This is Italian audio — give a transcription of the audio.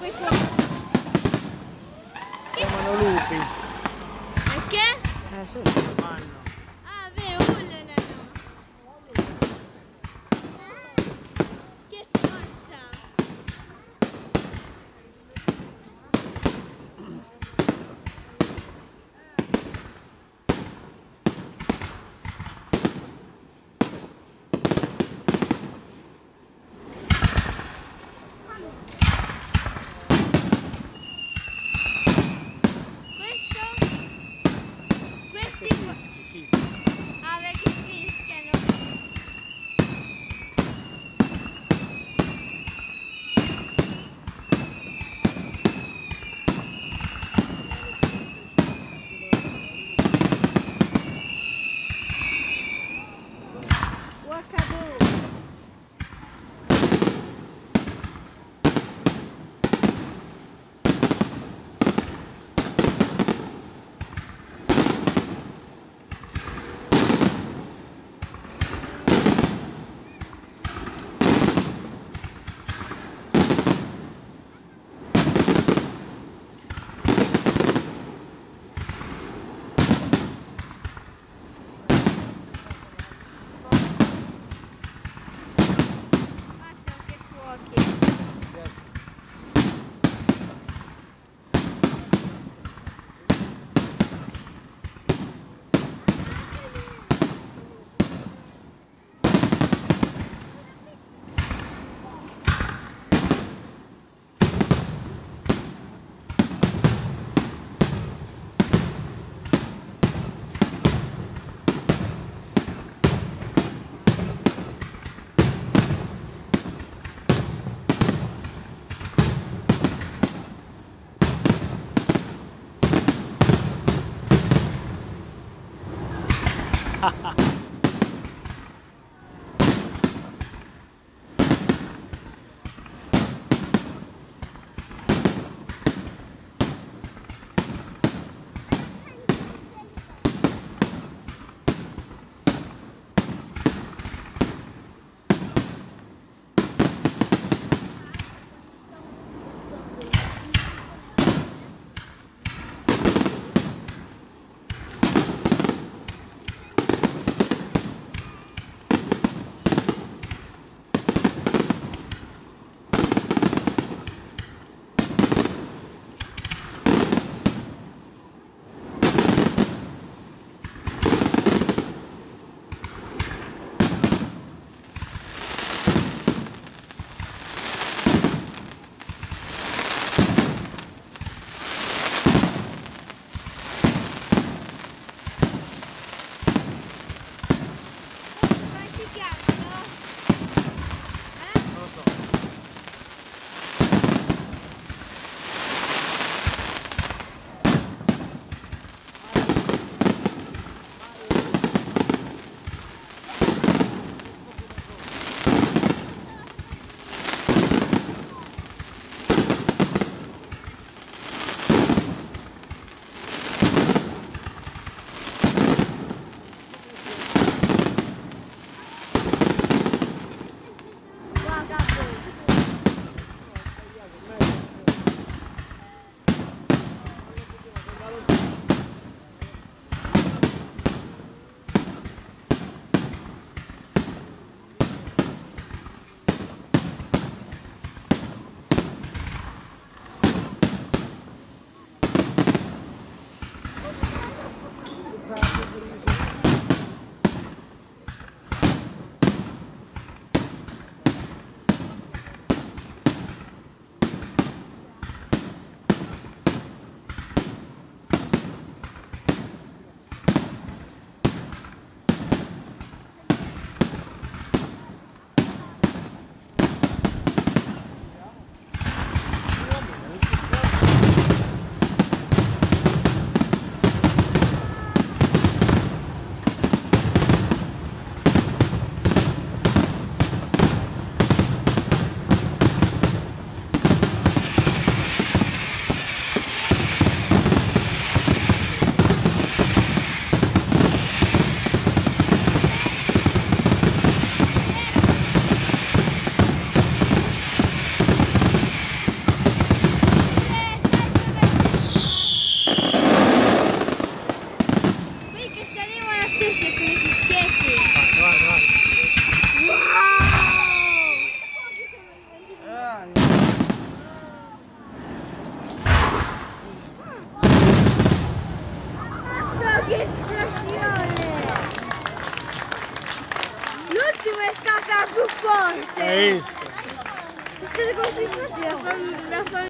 questo... Chiamano lupi. Perché? Eh, sì, sono fanno. 哈哈。forte! Hai visto? Siete così forti da farmi...